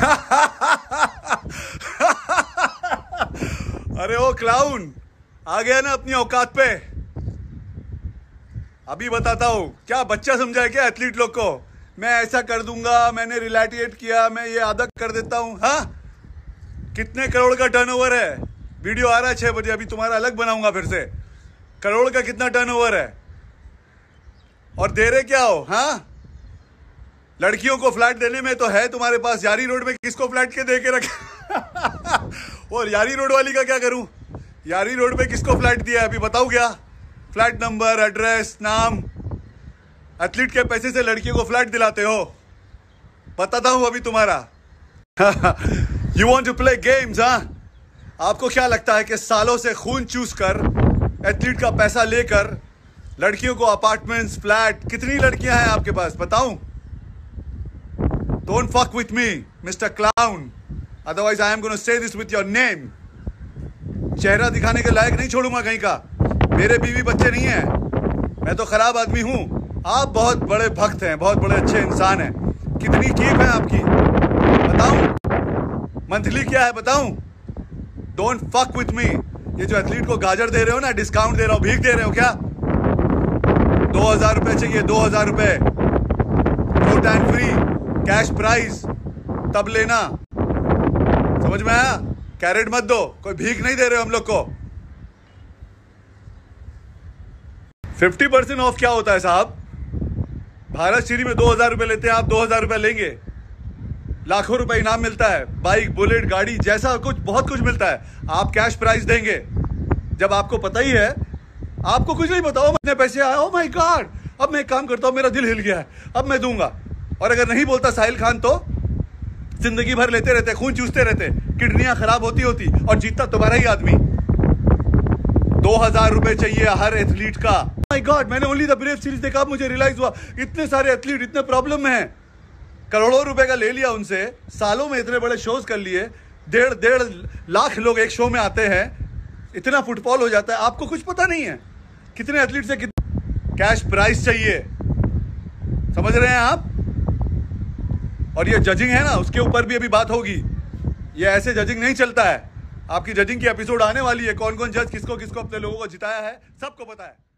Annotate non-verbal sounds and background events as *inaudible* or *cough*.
*laughs* अरे ओ क्लाउन आ गया ना अपनी औकात पे। अभी बताता हूँ, क्या बच्चा समझा है क्या एथलीट लोग को? मैं ऐसा कर दूँगा, मैंने रिलेटिएट किया, मैं ये आदत कर देता हूँ हाँ? कितने करोड़ का टर्नओवर है? वीडियो आ रहा है छह बजे, अभी तुम्हारा अलग बनाऊँगा फिर से। करोड़ का कितना टर्नओवर है? और दे रहे क्या हो हाँ? लड़कियों को फ्लैट देने में तो है तुम्हारे पास? यारी रोड में किसको फ्लैट के दे के रखे? *laughs* और यारी रोड वाली का क्या करूँ? यारी रोड में किसको फ्लैट दिया है? अभी बताओ क्या? फ्लैट नंबर, एड्रेस, नाम। एथलीट के पैसे से लड़कियों को फ्लैट दिलाते हो। बताता हूँ अभी तुम्हारा। You want to play games हाँ? आपको क्या लगता है कि सालों से खून चूस कर, एथलीट का पैसा लेकर, लड़कियों को अपार्टमेंट्स फ्लैट कितनी लड़कियाँ हैं आपके पास? बताऊँ? Don't fuck with me, Mr. Clown. Otherwise, I am going to say this with your name. चेहरा दिखाने के लायक नहीं छोड़ूँगा कहीं का। मेरे बीवी बच्चे नहीं हैं। मैं तो खराब आदमी हूँ। आप बहुत बड़े भक्त हैं बहुत बड़े अच्छे इंसान हैं। कितनी कीप है आपकी। बताऊँ? मंथली क्या है बताऊँ? डोंट फक विथ मी ये जो एथलीट को गाजर दे रहे हो ना डिस्काउंट दे रहे हो भीख दे रहे हो क्या? दो हज़ार रुपए चाहिए दो हज़ार एंड फ्री कैश प्राइस तब लेना। समझ में आया? कैरेट मत दो, कोई भीख नहीं दे रहे हो हम लोग को। फिफ्टी परसेंट ऑफ़ क्या होता है साहब? भारत श्री में दो हज़ार रुपए लेते हैं, आप दो हज़ार रुपए लेंगे। लाखों रुपए इनाम मिलता है, बाइक, बुलेट, गाड़ी, जैसा कुछ, बहुत कुछ मिलता है। आप कैश प्राइस देंगे। जब आपको पता ही है, आपको कुछ नहीं बताओ कितने पैसे आए, ओ माय गॉड! अब मैं एक काम करता हूँ, मेरा दिल हिल गया है। अब मैं दूँगा। और अगर नहीं बोलता साहिल खान तो? ज़िंदगी भर लेते रहते, खून चूसते रहते, किडनियाँ खराब होती होती और जीतता तुम्हारा ही आदमी। दो हज़ार रुपए चाहिए हर एथलीट का। माय गॉड मैंने ओनली द ब्रेव सीरीज़ देखा मुझे रियलाइज़ हुआ, इतने सारे एथलीट इतने प्रॉब्लम में हैं। करोड़ों रुपए का ले लिया उनसे, सालों में इतने बड़े शोज़ कर लिए, डेढ़ डेढ़ लाख लोग एक शो में आते हैं, इतना फुटबॉल हो जाता है, आपको कुछ पता नहीं है। कितने एथलीट से कितने कैश प्राइस चाहिए। समझ रहे हैं आप? और ये जजिंग है ना, उसके ऊपर भी अभी बात होगी। ये ऐसे जजिंग नहीं चलता है। आपकी जजिंग की एपिसोड आने वाली है। कौन कौन जज किसको किसको अपने लोगों को जिताया है, सबको पता है।